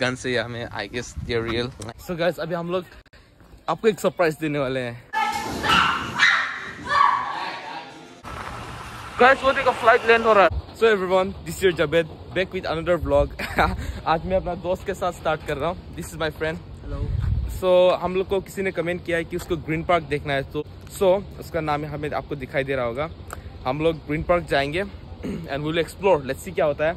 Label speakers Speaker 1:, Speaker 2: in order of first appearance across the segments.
Speaker 1: Gun से हमें I guess ये रियल सो गाइस अभी हम लोग आपको एक सरप्राइज़ देने वाले हैं। गाइस वो देखो फ़्लाइट लैंड हो रहा है। So everyone this is Javed back with another vlog आज मैं अपना दोस्त के साथ स्टार्ट कर रहा हूँ। This is my friend
Speaker 2: hello
Speaker 1: so हम लोग को किसी ने कमेंट किया है कि उसको ग्रीन पार्क देखना है तो सो so, उसका नाम है हमें आपको दिखाई दे रहा होगा। हम लोग ग्रीन पार्क जाएँगे and we will explore let's see क्या होता है।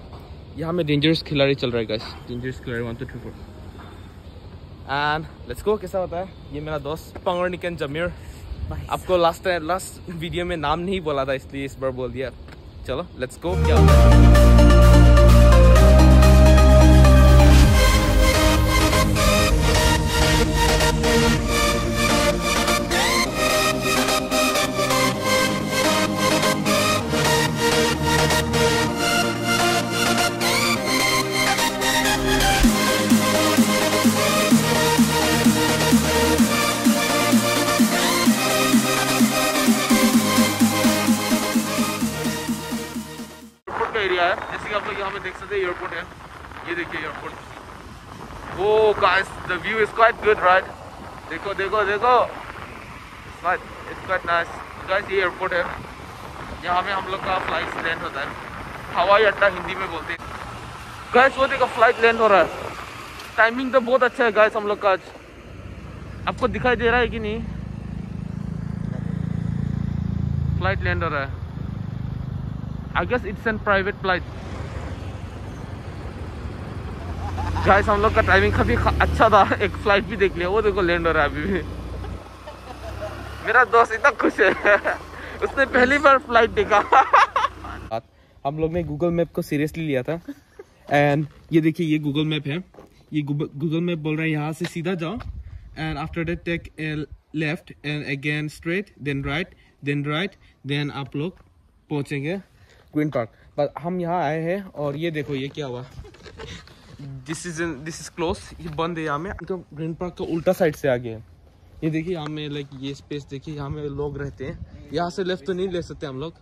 Speaker 1: यहाँ में डेंजरस खिलाड़ी चल रहा है गाइस डेंजरस खिलाड़ी one two three four and let's go कैसा होता है? ये मेरा दोस्त पंगर निकन जमीर आपको लास्ट टाइम लास्ट वीडियो में नाम नहीं बोला था इसलिए इस बार बोल दिया. चलो लेट्स गो क्या होता है? एयरपोर्ट वो guys the view is quite good right देखो। देखो देखो इट्स क्वाइट नाइस गाइस ये एयरपोर्ट है। यहाँ में हम लोग का फ़्लाइट लैंड होता है। हवाई अड्डा हिंदी में बोलते हैं। गाइस वो देखो फ़्लाइट लैंड हो रहा है। टाइमिंग तो बहुत अच्छा है गाइस हम लोग का आज। आपको दिखाई दे रहा है कि नहीं? फ़्लाइट लैंड हो रहा है। I guess it's an private flight. Guys हम लोग का टाइमिंग काफ़ी अच्छा था। एक फ़्लाइट भी देख लिया। वो देखो लैंड हो रहा है अभी भी। मेरा दोस्त इतना खुश है। उसने पहली बार फ़्लाइट देखा। हम लोग ने गूगल मैप को सीरियसली लिया था। एंड ये देखिए, ये गूगल मैप है। ये गूगल मैप बोल रहा है, यहाँ से सीधा जाओ। And after that take left and again straight then right then right then आप लोग पहुँचेंगे। ग्रीन पार्क बट हम यहाँ आए हैं और ये देखो, ये क्या हुआ? This is this is close ये बंद है यहाँ में। तो ग्रीन पार्क का उल्टा साइड से आ गया है। ये देखिए यहाँ में लाइक ये स्पेस देखिए, यहाँ में लोग रहते हैं। यहाँ से लेफ़्ट तो नहीं ले सकते हम लोग।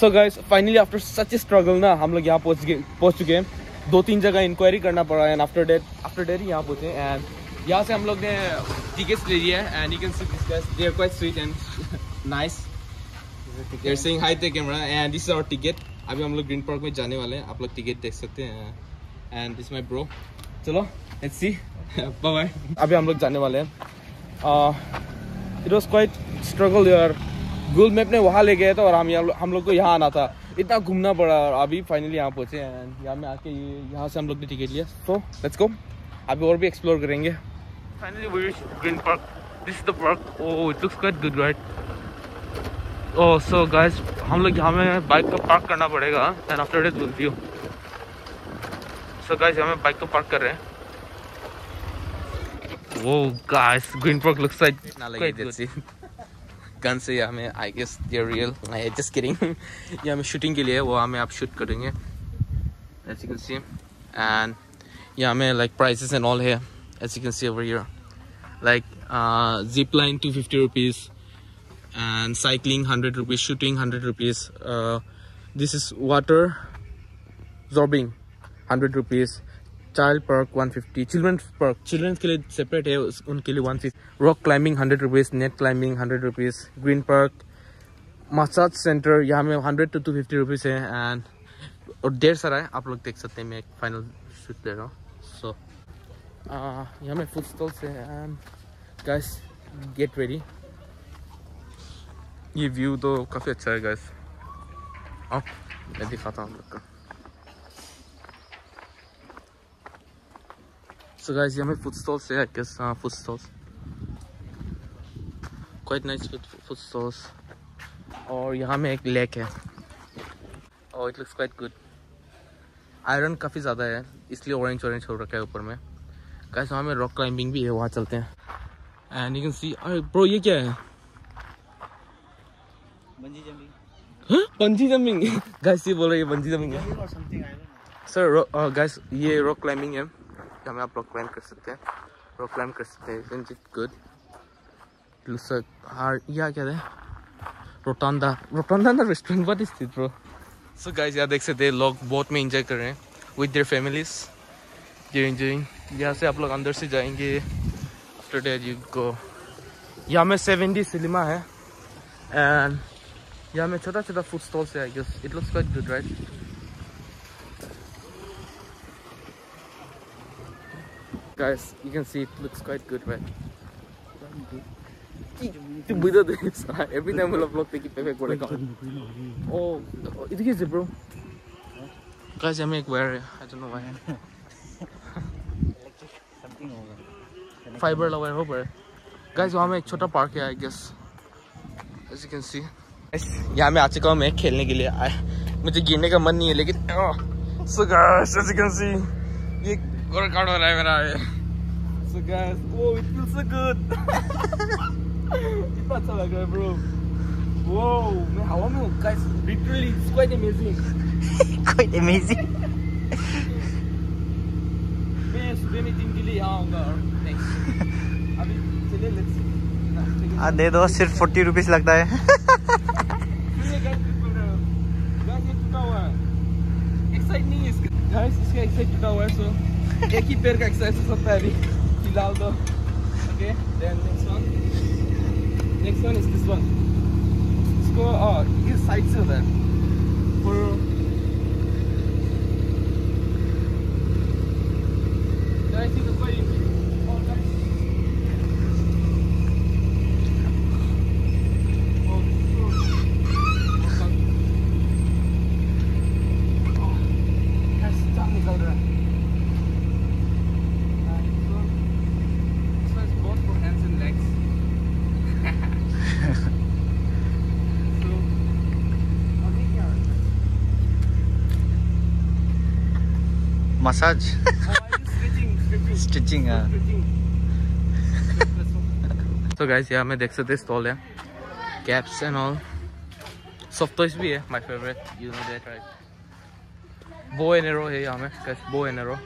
Speaker 1: So guys finally after such struggle ना, हम लोग यहाँ पहुँच गए, पहुँच चुके हैं। दो तीन जगह इंक्वायरी करना पड़ा and after that after that यहाँ पहुँचे एंड यहाँ से हम लोग ने टिकट्स ले लिया है and you can see this guys they are quite sweet and nice They're saying, hi to the camera. And this is our ticket. अभी हम लोग ग्रीन पार्क में जाने वाले हैं। आप लोग टिकट देख सकते हैं। एंड दिस माय ब्रो चलो लेट्स सी बाय बाय अभी हम लोग जाने वाले हैं। इट वाज क्वाइट स्ट्रगल यार गूगल मैप ने वहाँ ले गया था और हम यहाँ हम लोग को यहाँ आना था। इतना घूमना पड़ा और अभी फाइनली यहाँ पहुँचे एंड यहाँ में आके ये यहाँ से हम लोग ने टिकट लिया। सो लेट्स गो अभी और भी एक्सप्लोर करेंगे। Finally we green park this is the park oh it looks quite good right oh so guys हम लोग यहाँ में बाइक को पार्क करना पड़ेगा and after that will view so guys हमें बाइक को पार्क कर रहे हैं। वो guys green park looks like gun से या हमें I guess they real I am just kidding ये हमें शूटिंग के लिए वो हमें आप शूट करेंगे। As you can see and ये हमें like prices and all here as you can see over here like zip line 250 rupees and cycling 100 rupees shooting 100 rupees this is water zorbing hundred rupees child park one fifty children park children के लिए separate है उस उनके लिए one fifty rock climbing hundred rupees net climbing hundred rupees green park massage centre यहाँ में hundred two two fifty rupees है and और ढेर सारा है आप लोग देख सकते हैं मैं एक फाइनल शूट दे रहा हूँ सो यहाँ में फ़ूड स्टॉल्स है एंड गैस गेट वेरी ये व्यू तो काफ़ी अच्छा है गैस आप मैं दिखाता हूँ का। सो गाइस यहाँ में फ़ूड स्टॉल्स है गेस हाँ food stalls quite nice food stalls और यहाँ में एक लेक है। और it looks quite good iron काफ़ी ज़्यादा है इसलिए ऑरेंज ऑरेंज हो रखा है ऊपर में। गाइस वहाँ में रॉक क्लाइंबिंग भी है वहाँ चलते हैं। And you can see bro ये क्या है?
Speaker 2: बंजी जंपिंग
Speaker 1: गाइस ये बोल रहे हैं बंजी जंपिंग है। सर गाइस ये रॉक क्लाइंबिंग है। यहाँ में आप रॉक क्लाइंब कर सकते हैं। रॉक क्लाइंब कर सकते हैं गुड like hard yeah क्या है रोटांडा रोटांडा ना restaurant is this bro so guys यार देख सकते हैं, लोग बहुत में इंजॉय कर रहे हैं विद देयर फैमिलीज़ जिंग जिंग यहाँ से आप लोग अंदर से जाएँगे। आफ्टर डेट यू को यहाँ में सेवेंटी सिनेमा है। एंड यहाँ में छोटा छोटा फ़ूड स्टॉल्स है I guess it looks quite good right guys you can see it looks quite good right Itu beda tuh every time we vlog take pepe gore ka oh itu क्या bro guys हमें एक wire है I don't know why fibre लगा हो पर guys वहाँ में एक छोटा पार्क है I guess as you can see यहाँ मैं आ चुका हूँ मैं खेलने के लिए आया मुझे गिरने का मन नहीं है लेकिन so guys as you can see ये गोरा कार्ड हो रहा है मेरा ये so guys oh it feels so good. कितना अच्छा लग रहा है bro. Wow, मैं हवा में हूँ guys literally it's quite amazing.
Speaker 2: Quite amazing.
Speaker 1: मैं सुबह में जिम के लिए यहाँ आऊँगा और next. अभी चलिए let's
Speaker 2: हाँ दे दो सिर्फ़ फोर्टी रुपीज़ लगता है
Speaker 1: गाइस इसका एक्साइट टूटा हुआ है सो एक ही पैर का एक्सरसाइज हो सकता है अभी फ़िलहाल तो okay then next one next one is this one इसको ये साइड से होता है for guys it is very oh guys oh so ऐसा निकल रहा है This one's both for hands and legs. so, अभी क्या
Speaker 2: मसाज
Speaker 1: Oh.
Speaker 2: स्टिचिंग हाँ
Speaker 1: तो गाइस यहाँ में देख सकते स्टॉल है caps and all soft toys भी है my favourite you know that right bow and arrow है यहाँ में गाइस बो एन एरो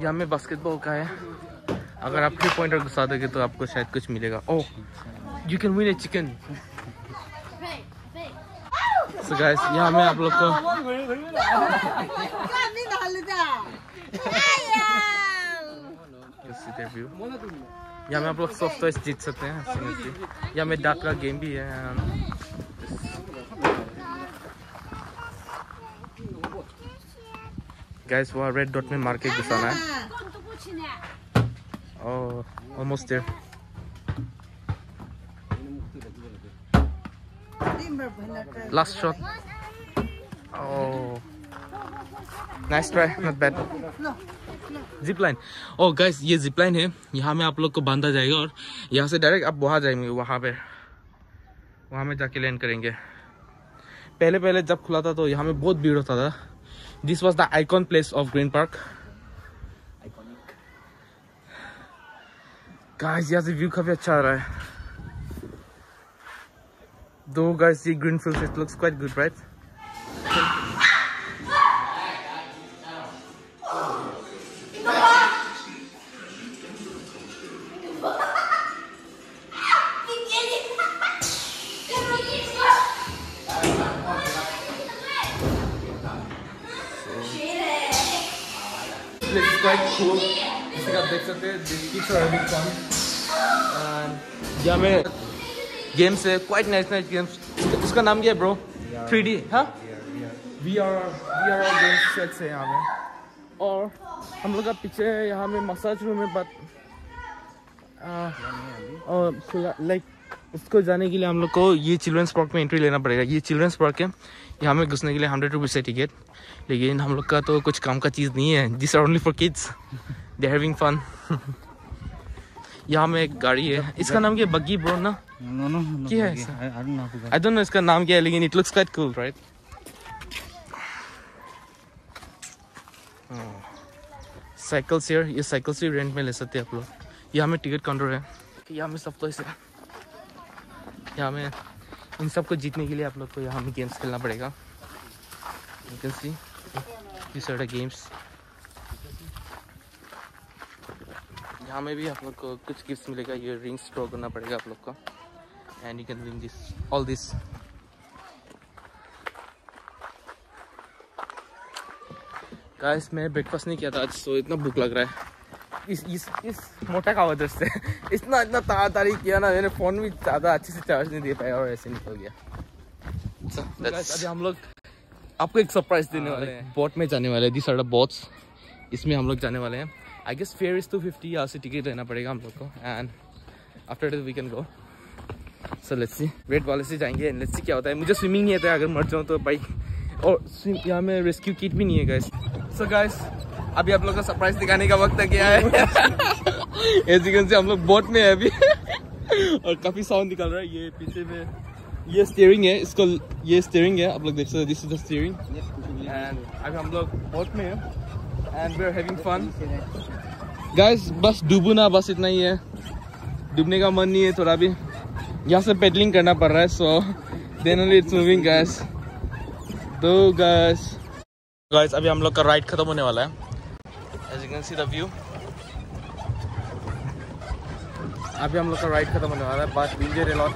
Speaker 1: यहाँ में बास्केटबॉल का है. अगर आप थ्री पॉइंटर घुसा दोगे तो आपको शायद कुछ मिलेगा. ओह you can win a chicken so guys यहाँ में आप लोग को यहाँ में आप लोग सॉफ्ट टॉयज जीत सकते हैं. यहाँ में डाक का गेम भी है गाइस वहाँ रेड डॉट में मार के घुसाना है। Almost there last shot oh nice try not bad zip line oh guys ये जिप लाइन है। यहाँ में आप लोग को बांधा जाएगा और यहाँ से डायरेक्ट आप वहाँ जाएँगे, वहाँ पे। वहाँ में जाके लैंड करेंगे। पहले पहले जब खुला था तो यहाँ में बहुत भीड़ होता था। This was the icon place of Green Park guys यहाँ से व्यू काफ़ी अच्छा आ रहा है। दो गाइस ये green field it looks quite good right जैसे आप देख सकते हैं में गेम्स है क्वाइट नाइस नाइस गेम्स इसका नाम क्या है ब्रो थ्री डी हाँ V R V R R games sets है यहाँ में. और हम लोग का पीछे यहाँ में मसाज रूम है बट और लाइक उसको जाने के लिए हम लोग को ये चिल्ड्रंस पार्क में एंट्री लेना पड़ेगा. ये चिल्ड्रंस पार्क है यहाँ में घुसने के लिए हंड्रेड रुपीज़ है टिकट लेकिन हम लोग का तो कुछ काम का चीज़ नहीं है। This are only for kids they having fun यहाँ में एक गाड़ी है। इसका नाम क्या है? बग्गी ब्रो ना. क्या है आई डोंट नो इसका नाम क्या है लेकिन it looks quite cool right cycle से ये साइकिल से रेंट में ले सकते हैं आप लोग। यहाँ में टिकट काउंटर है। यहाँ में सब तो ऐसे यहाँ में इन सबको जीतने के लिए आप लोग को यहाँ में गेम्स खेलना पड़ेगा। You can see are the games यहाँ में भी आप लोग को कुछ गिफ्ट मिलेगा ये रिंग्स ड्रॉ करना पड़ेगा आप लोग को। And you can win this all this guys मैं ब्रेकफास्ट नहीं किया था आज सो इतना भूख लग रहा है। इस इस इस मोटा का वजह से। इतना इतना ताड़ाताड़ी किया ना मैंने फ़ोन भी ज़्यादा अच्छे से चार्ज नहीं दे पाया और ऐसे निकल गया। So, अभी हम लोग आपको एक सरप्राइज़ देने वाले हैं। बोट में जाने वाले हैं दिस आर बोट्स इसमें हम लोग जाने वाले हैं। I guess fare is two fifty यहाँ से टिकट लेना पड़ेगा हम लोग को। And after we can go so let's see wait वाले से जाएँगे एंड लेट्स सी क्या होता है। मुझे स्विमिंग नहीं आता है अगर मर जाऊँ तो भाई। और यहाँ में रेस्क्यू किट भी नहीं है गाइस सो गाइस अभी आप लोग का सरप्राइज़ दिखाने का वक्त आ गया है। एज यू कैन से हम लोग बोट में है अभी। और काफ़ी साउंड निकल रहा है ये पीछे में। ये स्टीयरिंग है इसको ये स्टीयरिंग है आप लोग देख सकते हैं this is the steering and अभी हम लोग बोट में हैं and we are having fun guys बस डूबू ना बस इतना ही है। डूबने का मन नहीं है थोड़ा भी। यहाँ से पेडलिंग करना पड़ रहा है so then only it's moving guys दो गाइस गाइस अभी हम लोग का राइड खत्म होने वाला है। As you can see the view अभी हम लोग का राइड खत्म होने वाला है बस वी एंजॉयड लॉट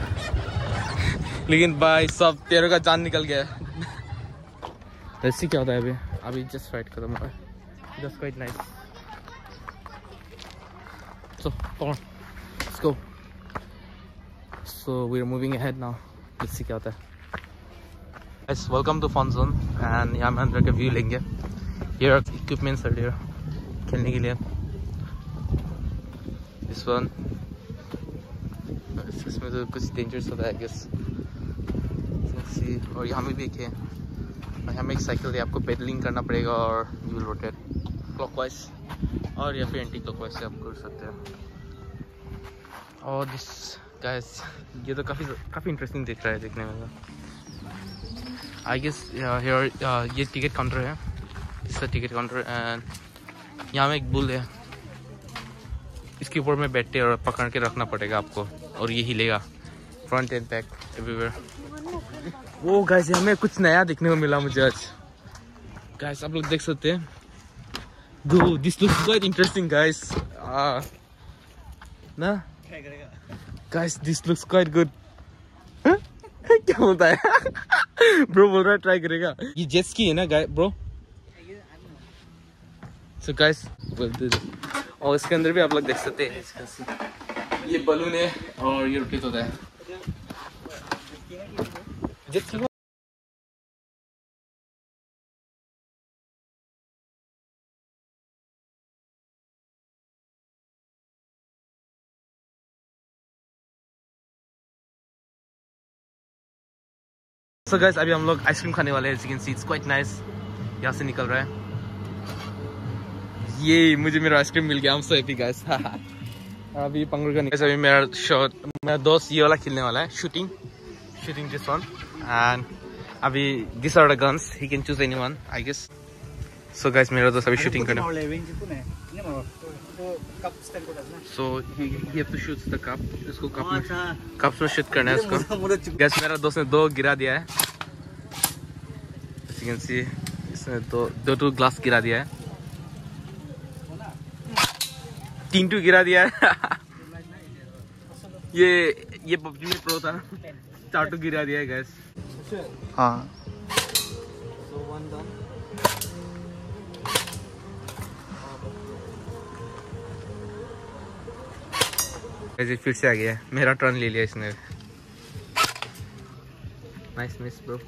Speaker 1: लेकिन भाई सब तेरे का जान निकल गया। है ऐसी क्या होता है अभी? अभी जस्ट खत्म हुआ है just quite nice so let's go so we are moving ahead now see क्या होता है। Guys, welcome to Fun Zone and यहाँ में अंदर का व्यू लेंगे। Here are equipments are there खेलने के लिए। This one इसमें तो कुछ डेंजरस होता है गेस सी और यहाँ में भी एक है यहाँ में एक साइकिल है आपको पेडलिंग करना पड़ेगा और यू विल रोटेट क्लॉकवाइज और या फिर एंटी क्लॉकवाइज से आप कर सकते हैं। और दिस गाइस ये तो काफ़ी काफ़ी इंटरेस्टिंग दिख रहा है देखने में आई गेस हेयर ये टिकट काउंटर है। इसका टिकट काउंटर एंड यहाँ में एक बुल है। इसके ऊपर में बैठते और पकड़ के रखना पड़ेगा आपको और ये हिलेगा। फ्रंट एंड बैक एवरीवेयर वो गाइस हमें कुछ नया देखने को मिला मुझे आज। गैस आप लोग देख सकते हैं। दो दिस इंटरेस्टिंग गाइस ना? Guys this looks quite good क्या बोलता है? ब्रो बोल रहा है ट्राई करेगा। ये जेट्स की है ना गाइस ब्रो सो गाइस और इसके अंदर भी आप लोग देख सकते हैं। ये बलून है और ये रोटेट होता है। सो गाइस अभी हम लोग आइसक्रीम खाने वाले हैं चिकन सीट्स क्वाइट नाइस यहाँ से निकल रहा है। ये मुझे मेरा आइसक्रीम मिल गया। हम सो हैप्पी गाइस अभी पंगुर का निकल अभी मेरा शॉट मेरा दोस्त ये वाला खेलने वाला है शूटिंग शूटिंग जिस वन एंड अभी this are the guns he can choose anyone I guess so guys मेरा दोस्त अभी शूटिंग करने so he. Have to shoot the cup इसको कप में कप में शूट करना है इसको। गैस मेरा दोस्त ने दो गिरा दिया है। यू कैन सी इसने दो दो टू ग्लास गिरा दिया है। तीन टू गिरा दिया है। ये ये पबजी में प्रो था। चार टू गिरा दिया है गैस
Speaker 2: हाँ।
Speaker 1: जी फिर से आ गया मेरा टर्न ले लिया इसने। Nice miss bro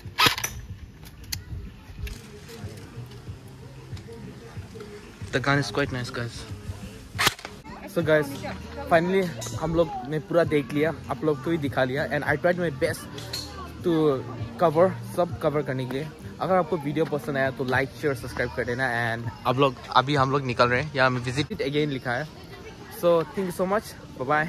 Speaker 1: The gun is quite nice guys. So guys, finally हम लोग ने पूरा देख लिया आप लोग को ही दिखा लिया and I tried my best to cover सब कवर करने के लिए। अगर आपको वीडियो पसंद आया तो लाइक शेयर सब्सक्राइब कर देना एंड अब लोग अभी हम लोग निकल रहे हैं। यहाँ हमें विज़िट अगेन लिखा है। So thank you so much bye